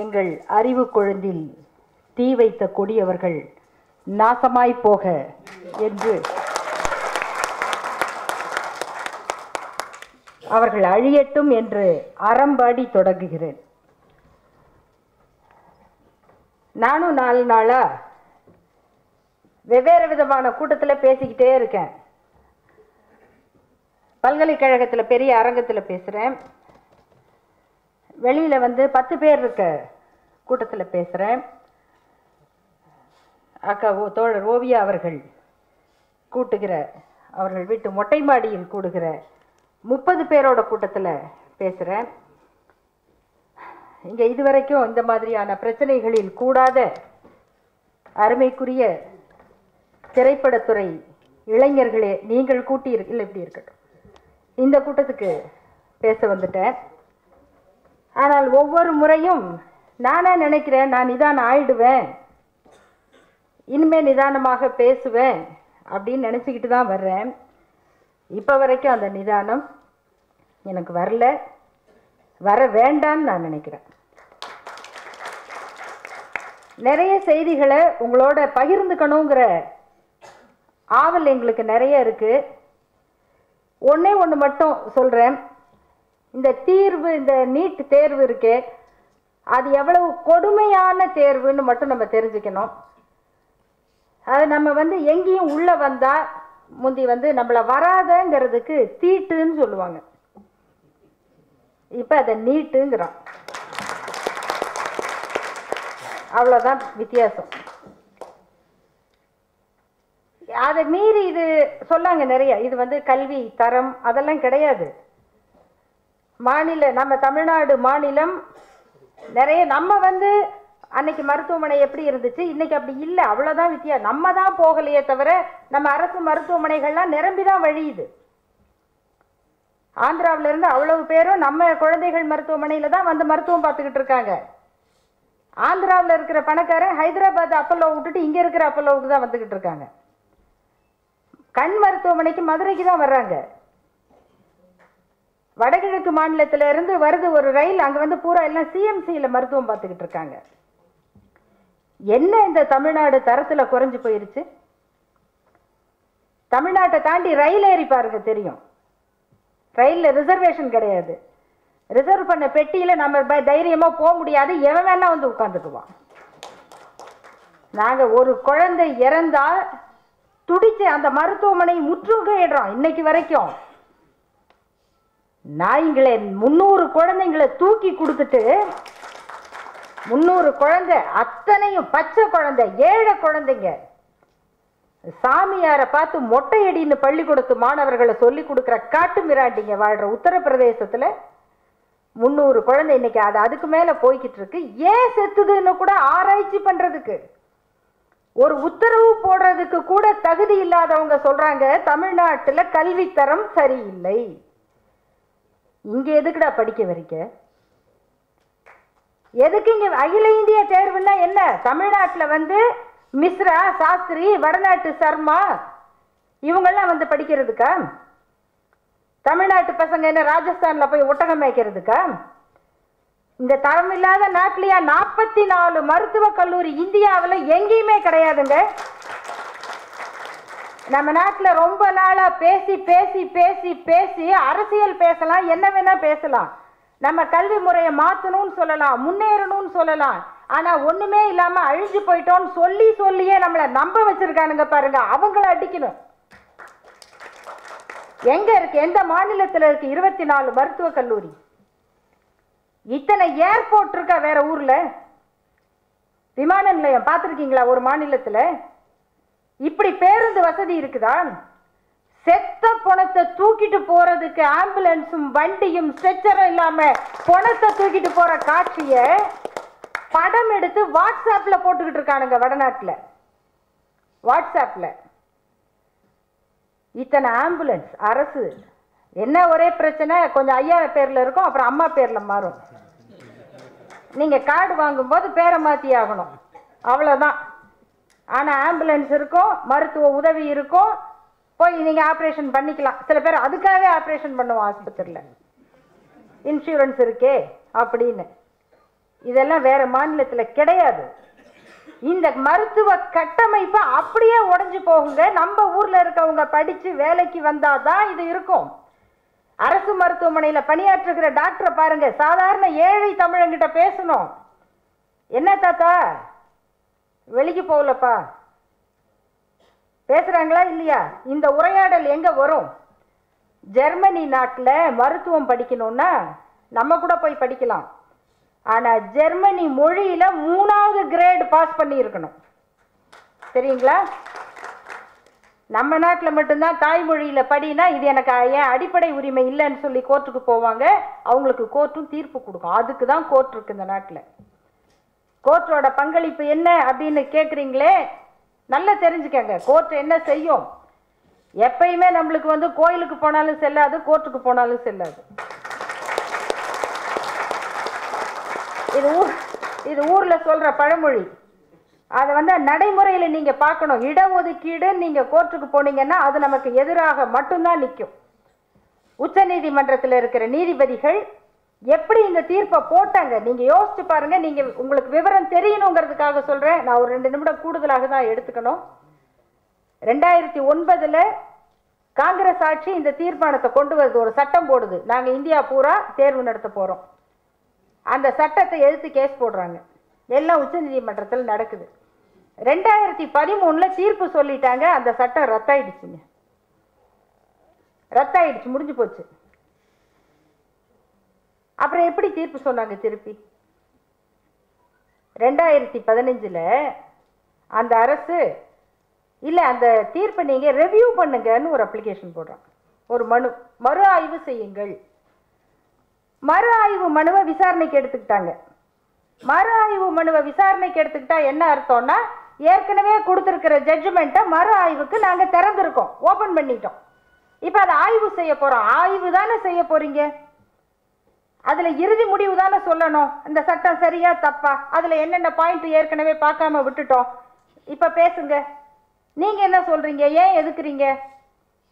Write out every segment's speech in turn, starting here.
எங்கள் அறிவு கொழுந்தில் தீ வைத்த கொடியவர்கள் நாசமாய் போக என்று அவர்கள் அழியட்டும் என்று அறம்பாடி தொடங்குகிறேன். நானும் நாலு நாளா வெவ்வேறு விதமான கூட்டத்தில் பேசிக்கிட்டே இருக்கேன். பல்கலைக்கழகத்தில் பெரிய அரங்கத்தில் பேசுகிறேன் வெளியில் வந்து பத்து பேர் இருக்க கூட்டத்தில் பேசுகிறேன் அக்கா ஓ தோழர் ஓவியா அவர்கள் கூட்டுகிற அவர்கள் வீட்டு மொட்டை மாடியில் கூடுகிற முப்பது பேரோட கூட்டத்தில் பேசுகிறேன் இங்கே இதுவரைக்கும் இந்த மாதிரியான பிரச்சனைகளில் கூடாத அருமைக்குரிய திரைப்படத்துறை இளைஞர்களே நீங்கள் கூட்டி இருக்கு இல்லை இப்படி இருக்கட்டும். இந்த கூட்டத்துக்கு பேச வந்துட்டேன். ஆனால் ஒவ்வொரு முறையும் நானே நினைக்கிறேன் நான் நிதானம் ஆயிடுவேன். இனிமேல் நிதானமாக பேசுவேன் அப்படின்னு நினச்சிக்கிட்டு தான் வர்றேன். இப்போ வரைக்கும் அந்த நிதானம் எனக்கு வரல. வர வேண்டாம்னு நான் நினைக்கிறேன். நிறைய செய்திகளை உங்களோட பகிர்ந்துக்கணுங்கிற ஆவல் எங்களுக்கு நிறைய இருக்குது ஒன்றே ஒன்று மட்டும் சொல்கிறேன் இந்த தீர்வு இந்த நீட் தேர்வு இருக்கே அது எவ்வளவு கொடுமையான தேர்வுன்னு மட்டும் நம்ம தெரிஞ்சுக்கணும். அது நம்ம வந்து எங்கேயும் உள்ளே வந்தால் முந்தி வந்து நம்மளை வராதங்கிறதுக்கு தீட்டுன்னு சொல்லுவாங்க. இப்போ அதை நீட்டுங்கிறோம் அவ்வளோதான் வித்தியாசம். அதை மீறி இது சொல்லாங்க நிறைய. இது வந்து கல்வி தரம் அதெல்லாம் கிடையாது. மாநில நம்ம தமிழ்நாடு மாநிலம் நிறைய நம்ம வந்து அன்னைக்கு மருத்துவமனை எப்படி இருந்துச்சு? இன்னைக்கு அப்படி இல்லை. அவ்வளோதான் வித்தியாசம் நம்ம தான் போகலையே தவிர நம்ம அரசு மருத்துவமனைகள்லாம் நிரம்பி தான் வழியுது. ஆந்திராவுல இருந்து அவ்வளவு பேரும் நம்ம குழந்தைகள் மருத்துவமனையில தான் வந்து மருத்துவம் பார்த்துக்கிட்டு இருக்காங்க. ஆந்திராவில் இருக்கிற பணக்காரன் ஹைதராபாத் அப்பல்லோ விட்டுட்டு இங்கே இருக்கிற அப்பல்லோவுக்கு தான் வந்துக்கிட்டு இருக்காங்க. கண் மருத்துவமனைக்கு மதுரைக்கு தான் வர்றாங்க. வடகிழக்கு மாநிலத்தில இருந்து வருது ஒரு ரயில் அங்கே வந்து பூரா எல்லாம் சிஎம்சியில் மருத்துவம் பார்த்துக்கிட்டு இருக்காங்க. என்ன இந்த தமிழ்நாடு தரத்தில் குறைஞ்சு போயிருச்சு? தமிழ்நாட்டை தாண்டி ரயில் ஏறி பாருங்க தெரியும். ரயிலில் ரிசர்வேஷன் கிடையாது. ரிசர்வ் பண்ண பெட்டியில் நம்ம தைரியமாக தைரியமா போக முடியாது. எவன் வேணா வந்து உட்காந்துக்குவான் நாங்க ஒரு குழந்தை இறந்தால் துடிச்சு அந்த மருத்துவமனை முற்றுகையிடுறோம் இன்னைக்கு வரைக்கும். நாய்களை முந்நூறு குழந்தைங்களை தூக்கி கொடுத்துட்டு முந்நூறு குழந்தை அத்தனையும் பச்சை குழந்தை ஏழை குழந்தைங்க. சாமியாரை பார்த்து மொட்டையடின்னு பள்ளிக்கூடத்து மாணவர்களை சொல்லி கொடுக்குற காட்டு மிராண்டிங்க வாழ்ற உத்தரப்பிரதேசத்தில் முந்நூறு குழந்தை இன்னைக்கு அது அதுக்கு மேலே போய்கிட்டு இருக்கு. ஏன் செத்துதுன்னு கூட ஆராய்ச்சி பண்ணுறதுக்கு ஒரு உத்தரவு போடுறதுக்கு கூட தகுதி இல்லாதவங்க சொல்கிறாங்க தமிழ்நாட்டில் கல்வித்தரம் சரியில்லை. இங்கே எதுக்குடா படிக்க வரைக்க எதுக்கு இங்கே அகில இந்திய தேர்வுன்னா என்ன? தமிழ்நாட்டில் வந்து மிஸ்ரா சாஸ்திரி வடநாட்டு சர்மா இவங்கெல்லாம் வந்து படிக்கிறதுக்கா? தமிழ்நாட்டு பசங்க என்ன ராஜஸ்தானில் போய் ஒட்டகம் மேய்க்கிறதுக்கா? இந்த தரம் இல்லாத நாட்டிலேயா? நாற்பத்தி நாலு மருத்துவக் கல்லூரி இந்தியாவில் எங்கேயுமே கிடையாதுங்க. நம்ம நாட்டில் ரொம்ப நாளா பேசி பேசி பேசி பேசி அரசியல் பேசலாம் என்ன வேணா பேசலாம். நம்ம கல்வி முறையை மாற்றணும்னு சொல்லலாம் முன்னேறணும்னு சொல்லலாம். ஆனா ஒண்ணுமே இல்லாம அழிஞ்சு போயிட்டோம்னு சொல்லி சொல்லியே நம்மளை நம்ப வச்சிருக்கானுங்க பாருங்க அவங்கள அடிக்கணும். எங்க இருக்கு? எந்த மாநிலத்தில் இருக்கு? இருபத்தி நாலு மருத்துவக் கல்லூரி. இத்தனை ஏர்போர்ட் இருக்கா வேற ஊர்ல? விமான நிலையம் பார்த்துருக்கீங்களா ஒரு மாநிலத்தில்? இப்படி பேருந்து வசதி இருக்குதா செத்த பணத்தை தூக்கிட்டு போறதுக்கு ஆம்புலன்ஸும் வண்டியும் ஸ்ட்ரெச்சரும் இல்லாம பணத்தை தூக்கிட்டு போற காட்சிய படம் எடுத்து வாட்ஸ்அப்ல போட்டுக்கிட்டு இருக்கானுங்க வடநாட்டில். வாட்ஸ்அப்ல. இத்தனை ஆம்புலன்ஸ் அரசு. என்ன ஒரே பிரச்சனை? கொஞ்சம் ஐயா பேர்ல இருக்கும் அப்புறம் அம்மா பேர்ல மாறும். நீங்க கார்டு வாங்கும்போது பேரை மாத்தி ஆகணும். அவ்வளவுதான். ஆனால் ஆம்புலன்ஸ் இருக்கும் மருத்துவ உதவி இருக்கும் போய் நீங்கள் ஆப்ரேஷன் பண்ணிக்கலாம். சில பேர் அதுக்காகவே ஆப்ரேஷன் பண்ணுவோம் ஆஸ்பத்திரியில். இன்சூரன்ஸ் இருக்கே அப்படின்னு. இதெல்லாம் வேறு மாநிலத்தில் கிடையாது. இந்த மருத்துவ கட்டமைப்பு அப்படியே உடஞ்சு போகுங்க. நம்ம ஊரில் இருக்கவங்க படித்து வேலைக்கு வந்தால் தான் இது இருக்கும். அரசு மருத்துவமனையில் பணியாற்றுகிற டாக்டரை பாருங்க. சாதாரண ஏழை தமிழங்கிட்ட பேசணும். என்ன தாத்தா? வெளிக்கு போகலப்பா. பேசுகிறாங்களா இல்லையா? இந்த உரையாடல் எங்கே வரும்? ஜெர்மனி நாட்டில் மருத்துவம் படிக்கணும்னா நம்ம கூட போய் படிக்கலாம். ஆனால் ஜெர்மனி மொழியில் மூணாவது கிரேடு பாஸ் பண்ணியிருக்கணும். சரிங்களா நம்ம நாட்டில் மட்டும்தான் தாய்மொழியில் படினா இது எனக்கு ஏன் அடிப்படை உரிமை இல்லைன்னு சொல்லி கோர்ட்டுக்கு போவாங்க. அவங்களுக்கு கோர்ட்டும் தீர்ப்பு கொடுக்கும். அதுக்கு தான் கோர்ட் இருக்கு இந்த நாட்டில். கோர்ட்டோட பங்களிப்பு என்ன அப்படின்னு கேட்குறீங்களே நல்லா தெரிஞ்சுக்கங்க. கோர்ட் என்ன செய்யும்? எப்பயுமே நம்மளுக்கு வந்து கோயிலுக்கு போனாலும் செல்லாது கோர்ட்டுக்கு போனாலும் செல்லாது. இது ஊர் இது ஊரில் சொல்கிற பழமொழி. அதை வந்து நடைமுறையில் நீங்கள் பார்க்கணும். இடஒதுக்கீடு நீங்கள் கோர்ட்டுக்கு போனீங்கன்னா அது நமக்கு எதிராக மட்டும்தான் நிற்கும் உச்ச நீதிமன்றத்தில் இருக்கிற நீதிபதிகள் எப்படி இந்த தீர்ப்பை போட்டாங்க? நீங்க யோசிச்சு பாருங்க. நீங்க உங்களுக்கு விவரம் தெரியணுங்கிறதுக்காக சொல்றேன். நான் ஒரு ரெண்டு நிமிடம் கூடுதலாக தான் எடுத்துக்கணும். ரெண்டாயிரத்தி ஒன்பதுல காங்கிரஸ் ஆட்சி இந்த தீர்மானத்தை கொண்டு வருது ஒரு சட்டம் போடுது. நாங்க இந்தியா பூரா தேர்வு நடத்த போறோம். அந்த சட்டத்தை எதிர்த்து கேஸ் போடுறாங்க. எல்லாம் உச்சநீதிமன்றத்தில் நடக்குது. ரெண்டாயிரத்தி பதிமூணுல தீர்ப்பு சொல்லிட்டாங்க. அந்த சட்டம் ரத்தாயிடுச்சுங்க. ரத்தாயிடுச்சு. முடிஞ்சு போச்சு. அப்புறம் எப்படி தீர்ப்பு சொன்னாங்க திருப்பி? ரெண்டாயிரத்தி பதினஞ்சில் அந்த அரசு இல்லை அந்த தீர்ப்பை நீங்கள் ரிவ்யூ பண்ணுங்கன்னு ஒரு அப்ளிகேஷன் போடுறான். ஒரு மனு மறு ஆய்வு செய்யுங்கள். மறு ஆய்வு மனுவை விசாரணைக்கு எடுத்துக்கிட்டாங்க. மறு ஆய்வு மனுவை விசாரணைக்கு எடுத்துக்கிட்டா என்ன அர்த்தம்னா ஏற்கனவே கொடுத்துருக்கிற ஜட்ஜ்மெண்ட்டை மறு ஆய்வுக்கு நாங்கள் திறந்துருக்கோம். ஓப்பன் பண்ணிட்டோம். இப்போ அதை ஆய்வு செய்ய போகிறோம் ஆய்வு தானே செய்ய போகிறீங்க அதுல இறுதி முடிவு தானே சொல்லணும். இந்த சட்டம் சரியா தப்பா? அதுல என்னென்ன பாயிண்ட் ஏற்கனவே பார்க்காம விட்டுட்டோம். இப்ப பேசுங்க. நீங்க என்ன சொல்றீங்க? ஏன் எதுக்குறீங்க?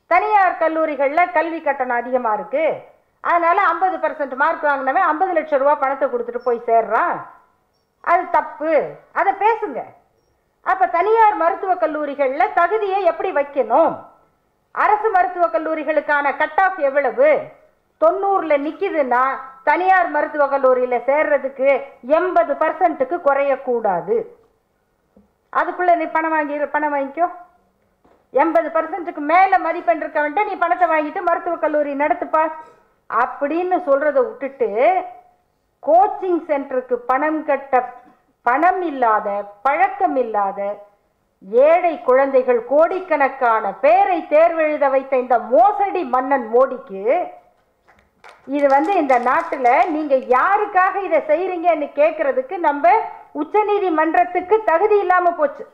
தனியார் கல்லூரிகள்ல கல்வி கட்டணம் அதிகமா இருக்கு. அதனால ஐம்பது பர்சன்ட் மார்க் வாங்கினவன் ஐம்பது லட்சம் ரூபா பணத்தை கொடுத்துட்டு போய் சேர்றான். அது தப்பு. அதை பேசுங்க. அப்ப தனியார் மருத்துவக் கல்லூரிகள்ல தகுதியை எப்படி வைக்கணும்? அரசு மருத்துவக் கல்லூரிகளுக்கான கட் ஆஃப் எவ்வளவு? தொண்ணூறுல நிக்குதுன்னா தனியார் மருத்துவக் கல்லூரியில சேர்றதுக்கு எண்பது பர்சன்ட்டுக்கு குறையக்கூடாது. அதுக்குள்ள நீ பணம் வாங்கி பணம் வாங்கிக்கோ. எண்பது பர்சன்ட்டுக்கு மேல மதிப்பெண் இருக்கவன்ட்ட நீ பணத்தை வாங்கிட்டு மருத்துவக் கல்லூரி நடத்துப்பா. அப்படின்னு சொல்றத விட்டுட்டு கோச்சிங் சென்டருக்கு பணம் கட்ட பணம் இல்லாத பழக்கம் இல்லாத ஏழை குழந்தைகள் கோடிக்கணக்கான பேரை தேர்வெழுத வைத்த இந்த மோசடி மன்னன் மோடிக்கு இது வந்து இந்த நாட்டுல நீங்க யாருக்காக இதை செய்யறீங்கன்னு கேட்கறதுக்கு நம்ம உச்சநீதிமன்றத்துக்கு தகுதி இல்லாம போச்சு.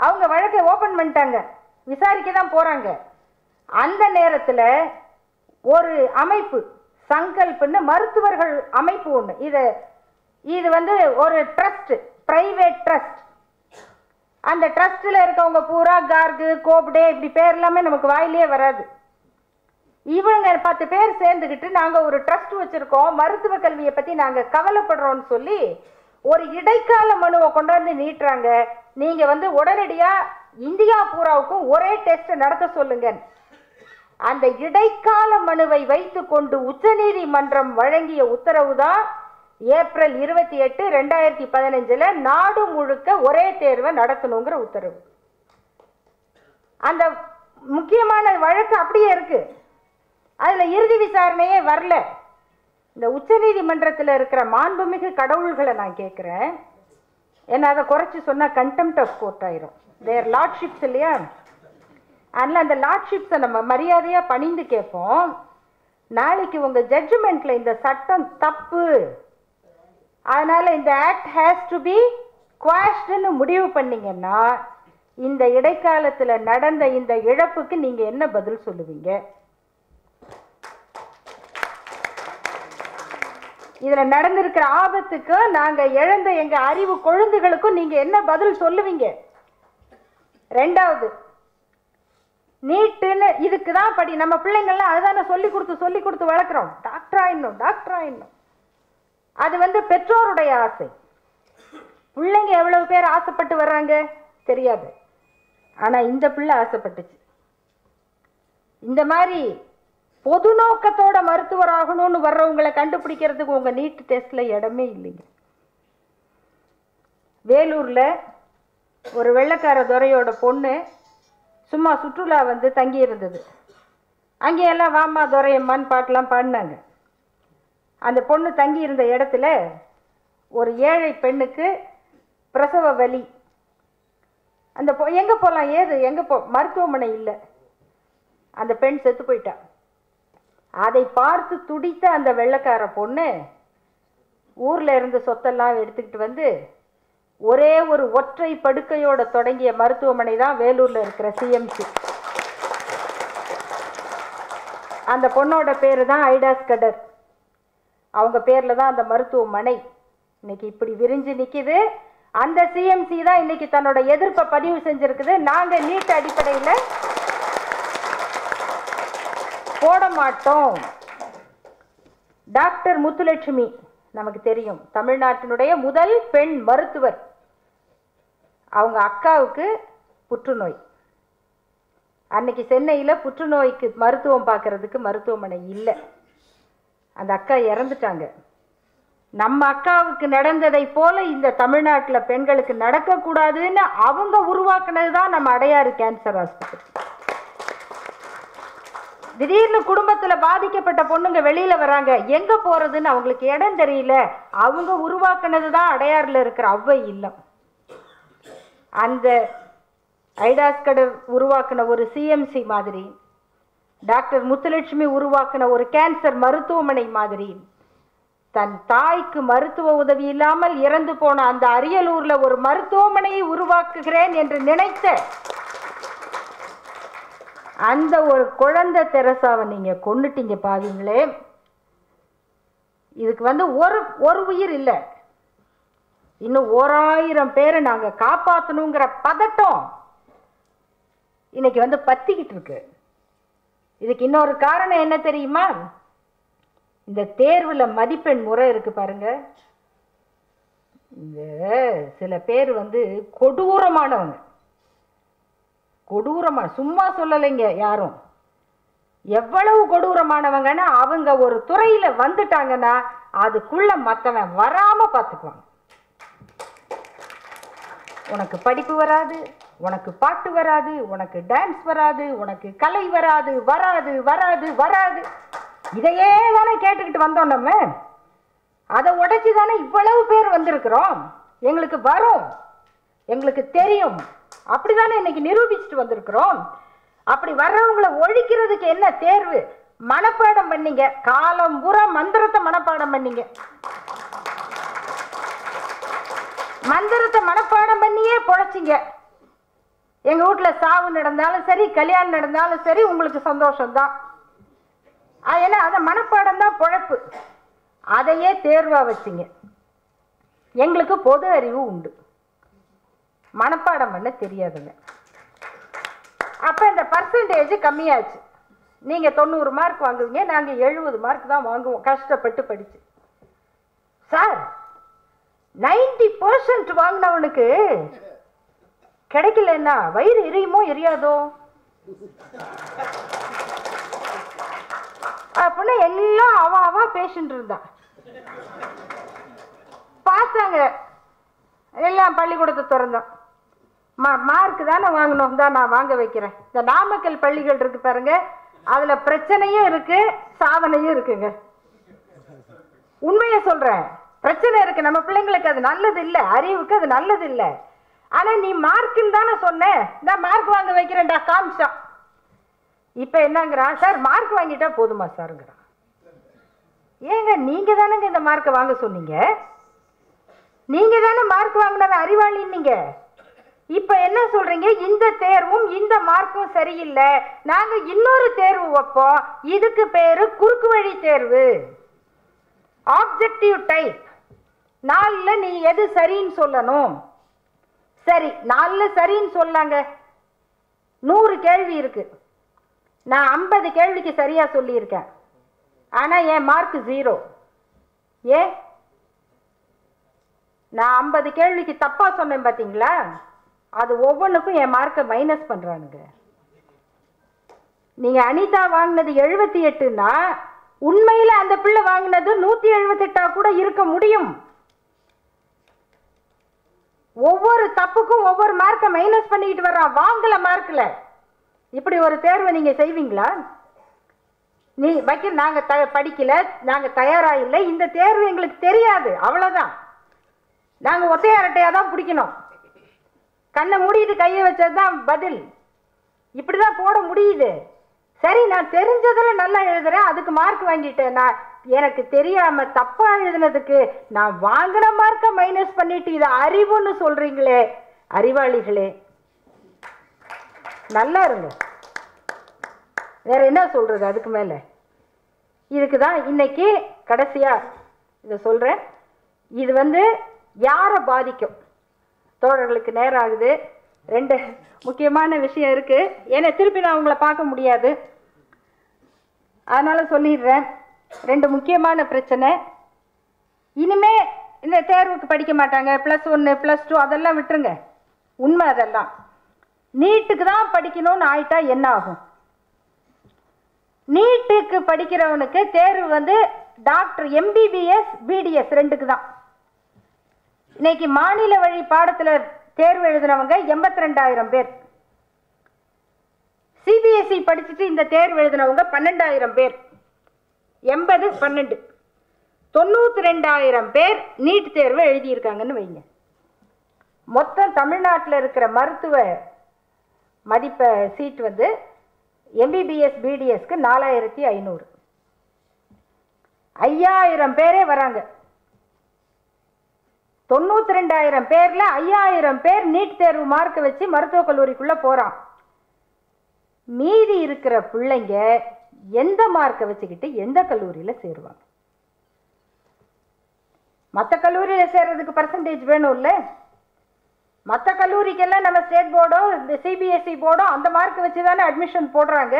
அவங்க வழக்கை ஓபன் பண்ணிட்டாங்க. விசாரிக்க தான் போறாங்க. அந்த நேரத்துல ஒரு அமைப்பு சங்கல்ப்னு மருத்துவர்கள் அமைப்பு ஒண்ணு. இது இது வந்து ஒரு ட்ரஸ்ட் பிரைவேட் ட்ரஸ்ட் அந்த ட்ரஸ்ட்ல இருக்கவங்க பூரா கார்கு கோப்டே இப்படி பேர் எல்லாமே நமக்கு வாயிலே வராது. இவங்க பத்து பேர் சேர்ந்துக்கிட்டு நாங்க ஒரு ட்ரஸ்ட் வச்சிருக்கோம். மருத்துவ கல்வியை பத்தி நாங்க கவலைப்படுறோம்னு சொல்லி ஒரு இடைக்கால மனுவை கொண்டாந்து நீட்டுறாங்க. நீங்க வந்து உடனடியா இந்தியா பூராவுக்கும் ஒரே டெஸ்ட் நடத்த சொல்லுங்க. அந்த இடைக்கால மனுவை வைத்துக்கொண்டு உச்சநீதிமன்றம் வழங்கிய உத்தரவு தான் ஏப்ரல் இருபத்தி எட்டு ரெண்டாயிரத்தி பதினஞ்சுல நாடு முழுக்க ஒரே தேர்வை நடத்தணுங்கிற உத்தரவு. அந்த முக்கியமான வழக்கு அப்படியே இருக்கு. அதில் இறுதி விசாரணையே வரல. இந்த உச்சநீதிமன்றத்தில் இருக்கிற மாண்புமிகு கடவுள்களை நான் கேட்குறேன் ஏன்னா அதை குறைச்சி சொன்னால் கண்டெம்ட் ஆஃப் கோர்ட் ஆயிரும். தேர் லார்ட்ஷிப்ஸ் இல்லையா? அதில் அந்த லார்ட்ஷிப்ஸை நம்ம மரியாதையாக பணிந்து கேட்போம். நாளைக்கு உங்கள் ஜட்ஜ்மெண்ட்ல இந்த சட்டம் தப்பு. அதனால் இந்த ஆக்ட் ஹேஸ் டு பி குவாஷ்டுன்னு முடிவு பண்ணிங்கன்னா இந்த இடைக்காலத்தில் நடந்த இந்த இழப்புக்கு நீங்கள் என்ன பதில் சொல்லுவீங்க? இதுல நடந்திருக்கிற ஆபத்துக்கும் நாங்க இழந்த எங்க அறிவு கொழுந்துகளுக்கும் நீங்க என்ன பதில் சொல்லுவீங்க? ரெண்டாவது நீட்டுன்னு இதுக்கு தான் படி நம்ம பிள்ளைங்கள்லாம் அதுதானே சொல்லி கொடுத்து சொல்லி கொடுத்து வளர்க்குறோம். டாக்டர் ஆயிடணும் டாக்டர் ஆயிடணும். அது வந்து பெற்றோருடைய ஆசை. பிள்ளைங்க எவ்வளவு பேர் ஆசைப்பட்டு வர்றாங்க? தெரியாது. ஆனால் இந்த பிள்ளை ஆசைப்பட்டுச்சு. இந்த மாதிரி பொது நோக்கத்தோட மருத்துவர் ஆகணும்னு வர்றவங்களை கண்டுபிடிக்கிறதுக்கு உங்க நீட் டெஸ்ட்ல இடமே இல்லைங்க. வேலூர்ல ஒரு வெள்ளைக்கார துரையோட பொண்ணு சும்மா சுற்றுலா வந்து தங்கி இருந்தது அங்கேயெல்லாம் வாமா துரையம்மான்னு பாட்டெலாம் பாடினாங்க. அந்த பொண்ணு தங்கி இருந்த இடத்துல ஒரு ஏழை பெண்ணுக்கு பிரசவ வலி. அந்த பொ எங்கே போகலாம் ஏது எங்கே போ மருத்துவமனை இல்லை. அந்த பெண் செத்து போயிட்டான் அதை பார்த்து துடித்த அந்த வெள்ளைக்கார பொண்ணு ஊரில் இருந்த சொத்தெல்லாம் எடுத்துக்கிட்டு வந்து ஒரே ஒரு ஒற்றை படுக்கையோட தொடங்கிய மருத்துவமனை தான் வேலூரில் இருக்கிற சிஎம்சி அந்த பொண்ணோட பேர் தான் ஐடாஸ் கடர். அவங்க பேரில் தான் அந்த மருத்துவமனை. இன்னைக்கு இப்படி விரிஞ்சு நிற்கிது அந்த சிஎம்சி தான் இன்னைக்கு தன்னோட எதிர்ப்பை பதிவு செஞ்சுருக்குது. நாங்கள் நீட் அடிப்படையில் போட மாட்டோம். டாக்டர் முத்துலட்சுமி நமக்கு தெரியும். தமிழ்நாட்டினுடைய முதல் பெண் மருத்துவர். அவங்க அக்காவுக்கு புற்றுநோய். அன்னைக்கு சென்னையில் புற்றுநோய்க்கு மருத்துவம் பார்க்கறதுக்கு மருத்துவமனை இல்லை. அந்த அக்கா இறந்துட்டாங்க. நம்ம அக்காவுக்கு நடந்ததை போல இந்த தமிழ்நாட்டில் பெண்களுக்கு நடக்கக்கூடாதுன்னு அவங்க உருவாக்குனது தான் நம்ம அடையாறு கேன்சர் ஆஸ்பத்திரி திடீர்னு குடும்பத்துல பாதிக்கப்பட்ட பொண்ணுங்க வெளியில வராங்க. எங்க போறதுன்னு அவங்களுக்கு இடம் தெரியல. அவங்க உருவாக்குனது தான் அடையாறுல இருக்கிற அவ்வை இல்லம். அந்த ஐடாஸ்கடை உருவாக்குன ஒரு சிஎம்சி மாதிரி டாக்டர் முத்துலட்சுமி உருவாக்குன ஒரு கேன்சர் மருத்துவமனை மாதிரி தன் தாய்க்கு மருத்துவ உதவி இல்லாமல் இறந்து போன அந்த அரியலூர்ல ஒரு மருத்துவமனையை உருவாக்குகிறேன் என்று நினைத்த அந்த ஒரு குழந்தை தெரசாவை நீங்கள் கொண்டுட்டீங்க பாவீங்களே. இதுக்கு வந்து ஒரு ஒரு உயிர் இல்லை. இன்னும் ஓராயிரம் பேரை நாங்கள் காப்பாற்றணுங்கிற பதட்டம் இன்னைக்கு வந்து பத்திக்கிட்டு இருக்கு. இதுக்கு இன்னொரு காரணம் என்ன தெரியுமா? இந்த தேர்வில் மதிப்பெண் முறை இருக்கு பாருங்க. இந்த சில பேர் வந்து கொடூரமானவங்க. கொடூரமாக சும்மா சொல்லலைங்க யாரும். எவ்வளவு கொடூரமானவங்கன்னா அவங்க ஒரு துறையில் வந்துட்டாங்கன்னா அதுக்குள்ள மற்றவன் வராமல் பார்த்துக்குவாங்க உனக்கு படிப்பு வராது உனக்கு பாட்டு வராது உனக்கு டான்ஸ் வராது உனக்கு கலை வராது வராது வராது வராது. இதையே தானே கேட்டுக்கிட்டு வந்தோம் நம்ம. அதை உடைச்சி தானே இவ்வளவு பேர் வந்திருக்கிறோம். எங்களுக்கு வரும். எங்களுக்கு தெரியும். அப்படிதானே இன்னைக்கு நிரூபிச்சுட்டு வந்திருக்கிறோம். அப்படி வர்றவங்கள ஒழிக்கிறதுக்கு என்ன தேர்வு? மனப்பாடம் பண்ணீங்க. காலம் பூரா மந்திரத்தை மனப்பாடம் பண்ணீங்க. மந்திரத்தை மனப்பாடம் பண்ணியே பொழைச்சிங்க. எங்க வீட்ல சாவு நடந்தாலும் சரி கல்யாணம் நடந்தாலும் சரி உங்களுக்கு சந்தோஷம்தான். ஏன்னா அதை மனப்பாடம் தான் பொழப்பு. அதையே தேர்வா வச்சிங்க. எங்களுக்கு பொது அறிவு உண்டு. மனப்பாடம் பண்ண தெரியாதுங்க. அப்போ இந்த பர்சன்டேஜ் கம்மியாச்சு. நீங்கள் தொண்ணூறு மார்க் வாங்குவீங்க நாங்கள் எழுபது மார்க் தான் வாங்குவோம். கஷ்டப்பட்டு படித்து சார் நைன்டி பர்சன்ட் வாங்கினவனுக்கு கிடைக்கலன்னா வயிறு எரியுமோ எரியாதோ? அப்படின்னு எல்லாம் அவ அவ பேசிட்டு இருந்தான் பார்த்தாங்க எல்லாம் பள்ளிக்கூடத்தை திறந்தான் மா மார்க் தானே வாங்கணும். தான் நான் வாங்க வைக்கிறேன். இந்த நாமக்கல் பள்ளிகள் இருக்கு பாருங்க. அதுல பிரச்சனையும் இருக்கு சாதனையும் இருக்குங்க. உண்மையை சொல்றேன். பிரச்சனை இருக்கு. நம்ம பிள்ளைங்களுக்கு அது நல்லது இல்லை அறிவுக்கு அது நல்லது இல்லை ஆனா நீ மார்க்குன்னு தானே சொன்ன. நான் மார்க் வாங்க வைக்கிறேன்டா காமிச்சான் இப்ப என்னங்கிறான் சார் மார்க் வாங்கிட்டா போதுமா சாருங்கிறான் ஏங்க நீங்க தானேங்க இந்த மார்க்கை வாங்க சொன்னீங்க? நீங்க தானே மார்க் வாங்கினவன் அறிவாளின்னீங்க? இப்ப என்ன சொல்றீங்க? இந்த தேர்வும் இந்த மார்க்கும் சரியில்லை. நாங்க இன்னொரு தேர்வு வைப்போம். இதுக்கு பேரு குறுக்கு வழி தேர்வு. ஆப்ஜெக்டிவ் டைப் நாலுல நீ எது சரின்னு சொல்லணும்? சரி நாலுல சரின்னு சொல்லாங்க. நூறு கேள்வி இருக்கு. நான் ஐம்பது கேள்விக்கு சரியா சொல்லியிருக்கேன். ஆனா என் மார்க் ஜீரோ ஏன்? நான் ஐம்பது கேள்விக்கு தப்பா சொன்னேன் பார்த்தீங்களா அது ஒவ்வொன்றுக்கும் என் மார்க்கை மைனஸ் பண்ணுறானுங்க நீங்கள் அனிதா வாங்கினது எழுபத்தி எட்டுன்னா உண்மையில் அந்த பிள்ளை வாங்கினது நூற்றி எழுபத்தெட்டா கூட இருக்க முடியும். ஒவ்வொரு தப்புக்கும் ஒவ்வொரு மார்க்கை மைனஸ் பண்ணிக்கிட்டு வர்றான் வாங்கல மார்க்கில் இப்படி ஒரு தேர்வை நீங்கள் செய்வீங்களா? நீ வைக்க நாங்கள் த படிக்கல நாங்கள் தயாராக இல்லை. இந்த தேர்வு எங்களுக்கு தெரியாது. அவ்வளோதான் நாங்கள் ஒத்தையாரட்டையாக தான் பிடிக்கணும். கண்ணை மூடிட்டு கையை வச்சது தான் பதில். இப்படிதான் போட முடியுது. சரி நான் தெரிஞ்சதுல நல்லா எழுதுறேன். அதுக்கு மார்க் வாங்கிட்டேன். நான் எனக்கு தெரியாம தப்பா எழுதுனதுக்கு நான் வாங்கின மார்க்கை மைனஸ் பண்ணிட்டு இதை அறிவுன்னு சொல்றீங்களே. அறிவாளிகளே. நல்லா இருங்க. வேற என்ன சொல்றது அதுக்கு மேல? இதுக்கு தான் இன்னைக்கு கடைசியா இதை சொல்றேன். இது வந்து யாரை பாதிக்கும்? தோழர்களுக்கு நேரம் ஆகுது ரெண்டு முக்கியமான விஷயம் இருக்குது ஏன்னா திருப்பி நான் உங்களை பார்க்க முடியாது. அதனால் சொல்லிடுறேன். ரெண்டு முக்கியமான பிரச்சனை. இனிமே இந்த தேர்வுக்கு படிக்க மாட்டாங்க. ப்ளஸ் ஒன்று ப்ளஸ் டூ அதெல்லாம் விட்டுருங்க. உண்மை அதெல்லாம். நீட்டுக்கு தான் படிக்கணும்னு ஆயிட்டா என்ன ஆகும்? நீட்டுக்கு படிக்கிறவனுக்கு தேர்வு வந்து டாக்டர் எம்பிபிஎஸ் பிடிஎஸ் ரெண்டுக்கு தான். இன்னைக்கு மாநில வழி பாடத்துல தேர்வு எழுதினவங்க எண்பத்தி ரெண்டாயிரம் பேர் சிபிஎஸ்இ படிச்சுட்டு இந்த தேர்வு எழுதினவங்க பன்னெண்டாயிரம் பேர். எண்பது பன்னெண்டு. தொண்ணூத்தி ரெண்டாயிரம் பேர் நீட் தேர்வு எழுதியிருக்காங்கன்னு வைங்க. மொத்தம் தமிழ்நாட்டில் இருக்கிற மருத்துவ மதிப்ப சீட் வந்து எம்பிபிஎஸ் பிடிஎஸ்க்கு நாலாயிரத்தி ஐநூறு. ஐயாயிரம் பேரே வராங்க. தொண்ணூத்தி ரெண்டாயிரம் பேர்ல ஐயாயிரம் பேர் நீட் தேர்வு மார்க் வச்சு மருத்துவக் கல்லூரிக்குள்ள போறான். மீதி இருக்கிற பிள்ளைங்க எந்த மார்க்கை வச்சுக்கிட்டு எந்த கல்லூரியில சேருவாங்க? மற்ற கல்லூரியில சேர்றதுக்கு பர்சன்டேஜ் வேணும்ல? மற்ற கல்லூரிக்கெல்லாம் நம்ம ஸ்டேட் போர்டோ இந்த சிபிஎஸ்இ போர்டோ அந்த மார்க் வச்சு தானே அட்மிஷன் போடுறாங்க.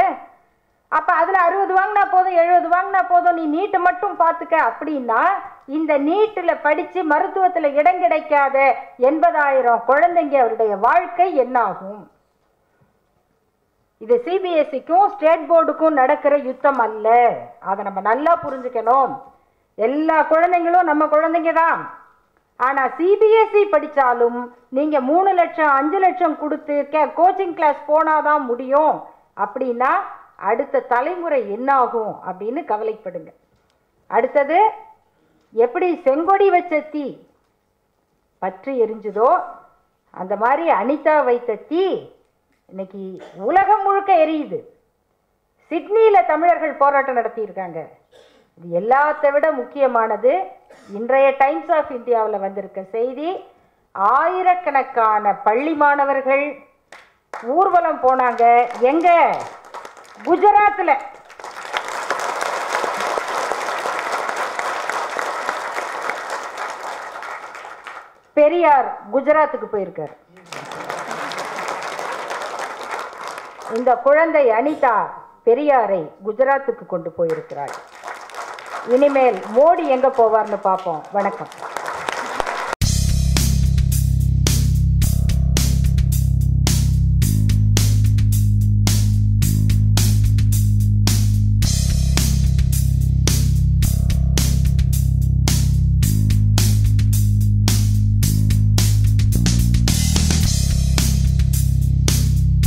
அப்ப அதுல அறுபது வாங்கினா போதும் எழுபது வாங்கினா போதும் நீ நீட்டு மட்டும் பார்த்துக்க அப்படின்னா இந்த நீட்டில் படிச்சு மருத்துவத்துல இடம் கிடைக்காத எண்பதாயிரம் குழந்தைங்க அவருடைய வாழ்க்கை என்னாகும்? இது சிபிஎஸ்சிக்கும் ஸ்டேட் போர்டுக்கும் நடக்கிற யுத்தம் அல்ல. அதை நம்ம நல்லா புரிஞ்சுக்கணும். எல்லா குழந்தைங்களும் நம்ம குழந்தைங்க தான். ஆனா சிபிஎஸ்சி படித்தாலும் நீங்க மூணு லட்சம் அஞ்சு லட்சம் கொடுத்து கோச்சிங் கிளாஸ் போனாதான் முடியும். அப்படின்னா அடுத்த தலைமுறை என்னாகும் அப்படின்னு கவலைப்படுங்க. அடுத்தது எப்படி செங்கொடி வச்ச தீ பற்றி எரிஞ்சுதோ அந்த மாதிரி அனிதா வைத்த தீ இன்னைக்கு உலகம் முழுக்க எரியுது. சிட்னியில் தமிழர்கள் போராட்டம் நடத்தியிருக்காங்க. இது எல்லாத்தை விட முக்கியமானது இன்றைய டைம்ஸ் ஆஃப் இந்தியாவில் வந்திருக்க செய்தி. ஆயிரக்கணக்கான பள்ளி மாணவர்கள் ஊர்வலம் போனாங்க. எங்கே? குஜராத்தில் பெரியார் குஜராத்துக்கு போயிருக்கார். இந்த குழந்தை அனிதா பெரியாரை குஜராத்துக்கு கொண்டு போயிருக்கிறாள். இனிமேல் மோடி எங்க போவார்னு பார்ப்போம். வணக்கம்.